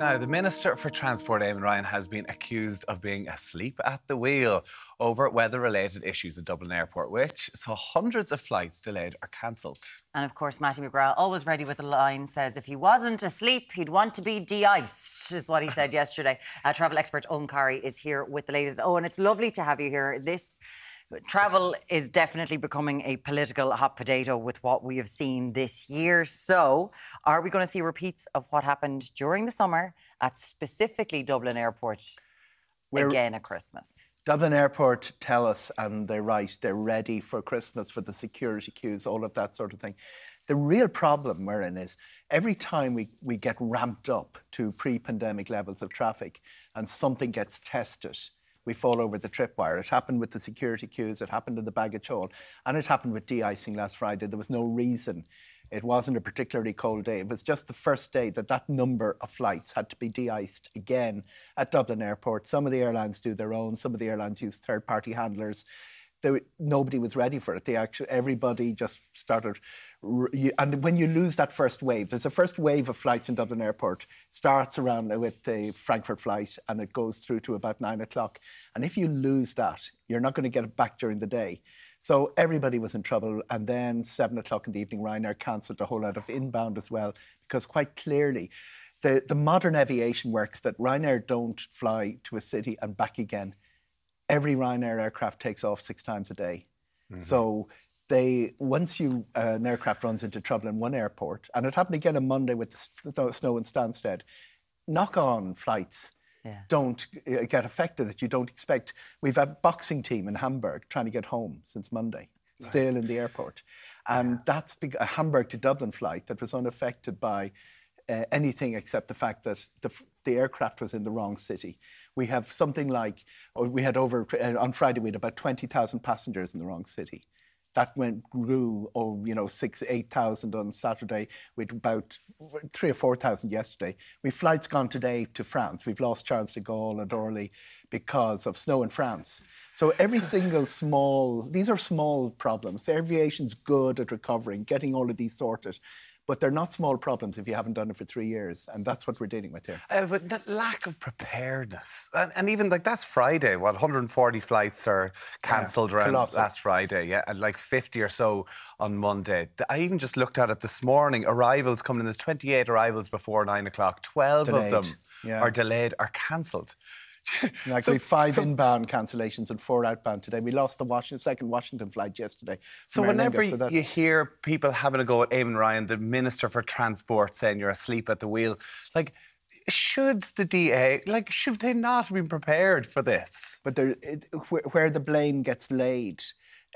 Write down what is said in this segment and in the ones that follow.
Now, the Minister for Transport, Eamon Ryan, has been accused of being asleep at the wheel over weather related issues at Dublin Airport, which saw hundreds of flights delayed or cancelled. And of course, Mattie McGrath, always ready with a line, says if he wasn't asleep, he'd want to be de iced, is what he said yesterday. Uh, travel expert Eoghan Corry is here with the latest. Oh, and it's lovely to have you here. This travel is definitely becoming a political hot potato with what we have seen this year. So, are we going to see repeats of what happened during the summer at specifically Dublin Airport We're, again at Christmas? Dublin Airport tell us, and they're right, they're ready for Christmas for the security queues, all of that sort of thing. The real problem we're in is every time we, we get ramped up to pre pandemic levels of traffic and something gets tested, we fall over the tripwire. It happened with the security queues, it happened in the baggage hall, and it happened with de-icing last Friday. There was no reason. It wasn't a particularly cold day. It was just the first day that that number of flights had to be de-iced again at Dublin Airport. Some of the airlines do their own. Some of the airlines use third-party handlers. Nobody was ready for it. They actually, everybody just started and when you lose that first wave, there's a first wave of flights in Dublin Airport. Starts around with the Frankfurt flight and it goes through to about nine o'clock. And if you lose that, you're not going to get it back during the day. So everybody was in trouble. And then seven o'clock in the evening, Ryanair cancelled a whole lot of inbound as well, because quite clearly, the, the modern aviation works that Ryanair don't fly to a city and back again. Every Ryanair aircraft takes off six times a day. Mm-hmm. So they once you uh, an aircraft runs into trouble in one airport, and it happened again on Monday with the snow in Stansted, knock-on flights yeah. don't uh, get affected that you don't expect. We've a boxing team in Hamburg trying to get home since Monday, right. still in the airport, and yeah. that's a Hamburg to Dublin flight that was unaffected by. Uh, anything except the fact that the, the, aircraft was in the wrong city. We have something like, we had over, uh, on Friday, we had about 20,000 passengers in the wrong city that went grew oh you know six eight thousand on Saturday with about three or four thousand yesterday. We've flights gone today to France. We've lost Charles de Gaulle and Orly because of snow in France. So every single small these are small problems. The aviation's good at recovering, getting all of these sorted. But they're not small problems if you haven't done it for three years, and that's what we're dealing with here. Uh, but the lack of preparedness, and, and, even like that's Friday. What 140 flights are cancelled yeah, around colossal. last Friday, yeah, and like 50 or so on Monday. I even just looked at it this morning. Arrivals coming in. There's 28 arrivals before nine o'clock. 12 delayed. of them yeah. are delayed or cancelled. Like so, five so, inbound cancellations and four outbound today. We lost the Washington, second Washington flight yesterday. So whenever so you hear people having a go at Eamon Ryan, the Minister for Transport, saying you're asleep at the wheel, like should the DA like should they not have been prepared for this? But there, it, where the blame gets laid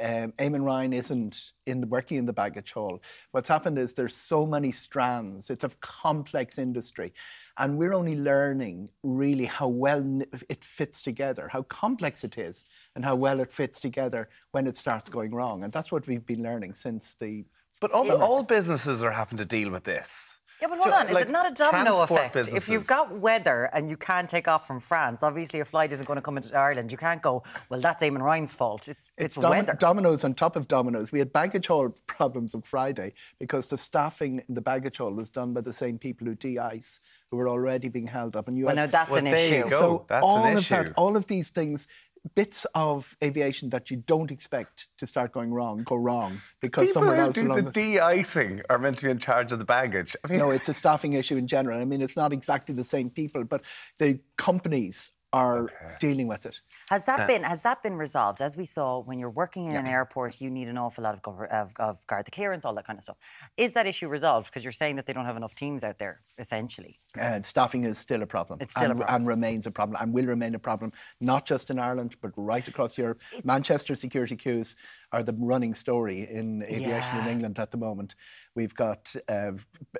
um, Eamon Ryan isn't in the, working in the baggage hall. What's happened is there's so many strands. It's a complex industry. And we're only learning really how well it fits together, how complex it is, and how well it fits together when it starts going wrong. And that's what we've been learning since the. But all, all businesses are having to deal with this. Yeah, but hold so, on. Is like, it not a domino effect? Businesses. If you've got weather and you can't take off from France, obviously a flight isn't going to come into Ireland. You can't go, well, that's Eamon Ryan's fault. It's, it's, it's dom- weather. Dominoes on top of dominoes. We had baggage hall problems on Friday because the staffing in the baggage hall was done by the same people who de-ice, who were already being held up. And you well, had, no, that's well, an issue. So that's all of issue. that, all of these things bits of aviation that you don't expect to start going wrong go wrong because People someone who else do the de-icing are meant to be in charge of the baggage. I mean... No, it's a staffing issue in general. I mean, it's not exactly the same people, but the companies are okay. dealing with it. Has that uh, been has that been resolved? As we saw, when you're working in yeah. an airport, you need an awful lot of, gov- of, of guard the clearance, all that kind of stuff. Is that issue resolved? Because you're saying that they don't have enough teams out there, essentially. Uh, staffing is still a problem. It's still and, a problem. and remains a problem, and will remain a problem, not just in Ireland, but right across Europe. It's, Manchester security queues are the running story in aviation yeah. in England at the moment. We've got uh,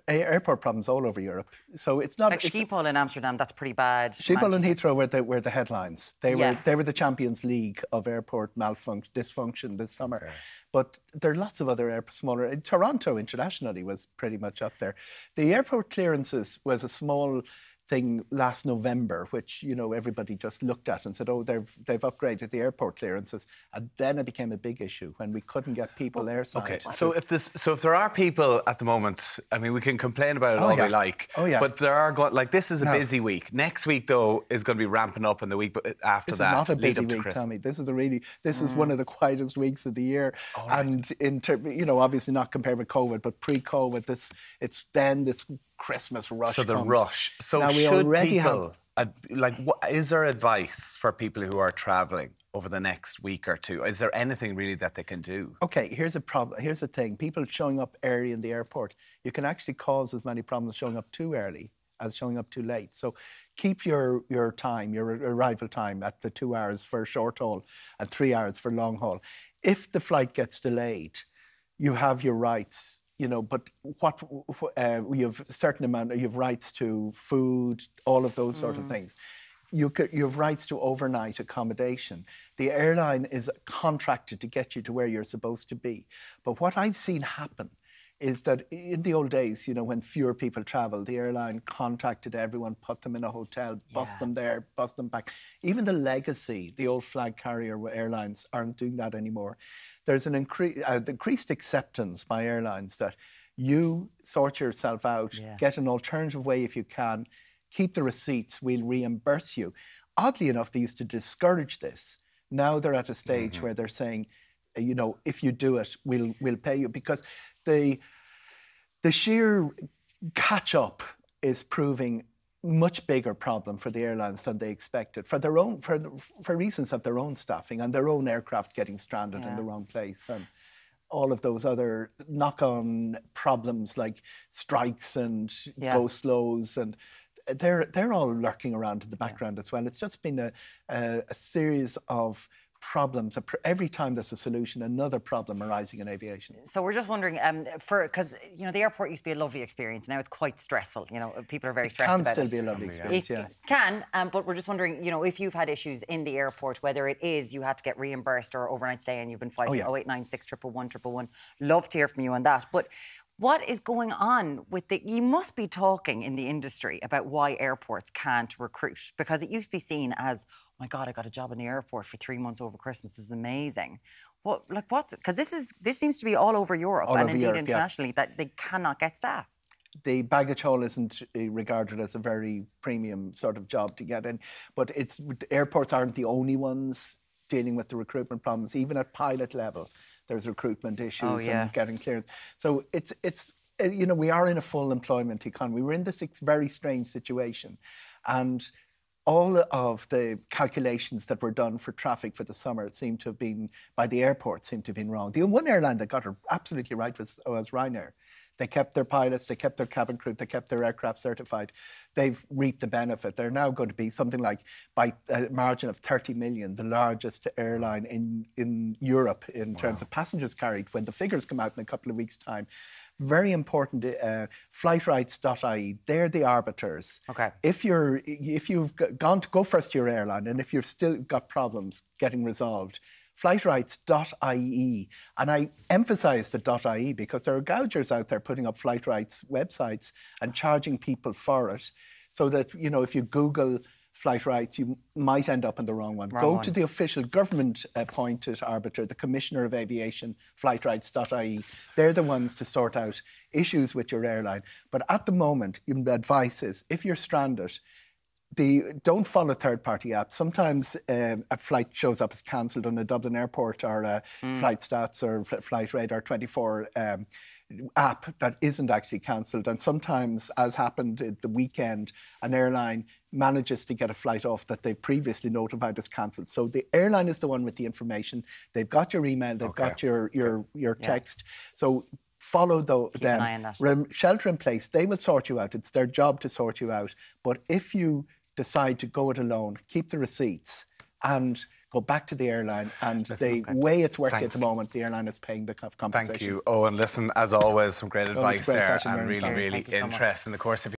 airport problems all over Europe. So it's not like Schiphol in Amsterdam. That's pretty bad. Schiphol and Heathrow were the, were the headlines. They yeah. were they were the Champions League of airport malfunction dysfunction this summer. Okay. But there are lots of other airports, smaller. Toronto internationally was pretty much up there. The airport clearances was a small thing last November, which you know everybody just looked at and said, "Oh, they've they've upgraded the airport clearances," and then it became a big issue when we couldn't get people well, airside. Okay, so if this, so if there are people at the moment, I mean, we can complain about it oh, all yeah. we like. Oh yeah. But there are go- like this is a no. busy week. Next week though is going to be ramping up in the week after this that. Is not a busy week, Tommy. This is a really this mm. is one mm. of the quietest weeks of the year, oh, and in ter- you know obviously not compared with COVID, but pre-COVID, this it's then this Christmas rush. So the comes. rush. So now, we already people, have... like, what, is there advice for people who are travelling over the next week or two? Is there anything really that they can do? Okay, here's a problem. Here's the thing: people showing up early in the airport, you can actually cause as many problems showing up too early as showing up too late. So keep your your time, your arrival time at the two hours for short haul and three hours for long haul. If the flight gets delayed, you have your rights you know, but what uh, you have a certain amount, you have rights to food, all of those sort mm. of things. You, you have rights to overnight accommodation. The airline is contracted to get you to where you're supposed to be. But what I've seen happen is that in the old days, you know, when fewer people traveled, the airline contacted everyone, put them in a hotel, bus yeah. them there, bus them back. Even the legacy, the old flag carrier airlines aren't doing that anymore there's an incre- uh, increased acceptance by airlines that you sort yourself out, yeah. get an alternative way if you can, keep the receipts, we'll reimburse you. Oddly enough, they used to discourage this. Now they're at a stage mm-hmm. where they're saying, uh, you know, if you do it, we'll we'll pay you because the the sheer catch up is proving much bigger problem for the airlines than they expected for their own for for reasons of their own staffing and their own aircraft getting stranded yeah. in the wrong place and all of those other knock-on problems like strikes and yeah. go slows and they're they're all lurking around in the background yeah. as well. It's just been a, a, a series of problems. Every time there's a solution, another problem arising in aviation. So we're just wondering, um, for because you know the airport used to be a lovely experience. Now it's quite stressful. You know, people are very stressed about it. Can still be a lovely experience. It yeah. can, um, but we're just wondering, you know, if you've had issues in the airport, whether it is you had to get reimbursed or overnight stay, and you've been fighting oh, yeah. 0896 111 Love to hear from you on that. But what is going on with the you must be talking in the industry about why airports can't recruit because it used to be seen as oh my god i got a job in the airport for three months over christmas this is amazing. What like what because this is this seems to be all over europe all and over indeed europe, internationally yeah. that they cannot get staff. The baggage hall isn't uh, regarded as a very premium sort of job to get in but it's airports aren't the only ones dealing with the recruitment problems even at pilot level there's recruitment issues oh, yeah. and getting clearance. So it's it's uh, you know we are in a full employment economy. We're in this very strange situation, and all of the calculations that were done for traffic for the summer seem to have been by the airport seem to have been wrong. The one airline that got it absolutely right was, was Ryanair. They kept their pilots, they kept their cabin crew, they kept their aircraft certified. They've reaped the benefit. They're now going to be something like, by a margin of 30 million, the largest airline in, in Europe in wow. terms of passengers carried when the figures come out in a couple of weeks' time. Very important, uh, flightrights.ie, they're the arbiters. Okay. If, you're, if you've gone to go first to your airline and if you've still got problems getting resolved, flightrights.ie. And I emphasize the .ie because there are gougers out there putting up flight rights websites and charging people for it. So that, you know, if you Google flight rights, you might end up in the wrong one. Wrong Go one. to the official government uh, appointed arbiter, the Commissioner of Aviation, flightrights.ie. They're the ones to sort out issues with your airline. But at the moment, the advice is if you're stranded, the don't follow third-party apps. Sometimes um, a flight shows up as cancelled on a Dublin airport or a mm. Flight Stats or Flight Radar 24 um, app that isn't actually cancelled. And sometimes, as happened at the weekend, an airline manages to get a flight off that they've previously notified as cancelled. So the airline is the one with the information. They've got your email, they've okay. got your your your yeah. text. So follow those, them. Shelter in place. They will sort you out. It's their job to sort you out. But if you decide to go it alone, keep the receipts, and go back to the airline. And listen, the okay. way it's working Thank at the moment, the airline is paying the compensation. Thank you. Oh, and listen, as always, some great advice there, and really, really interesting. Of course, if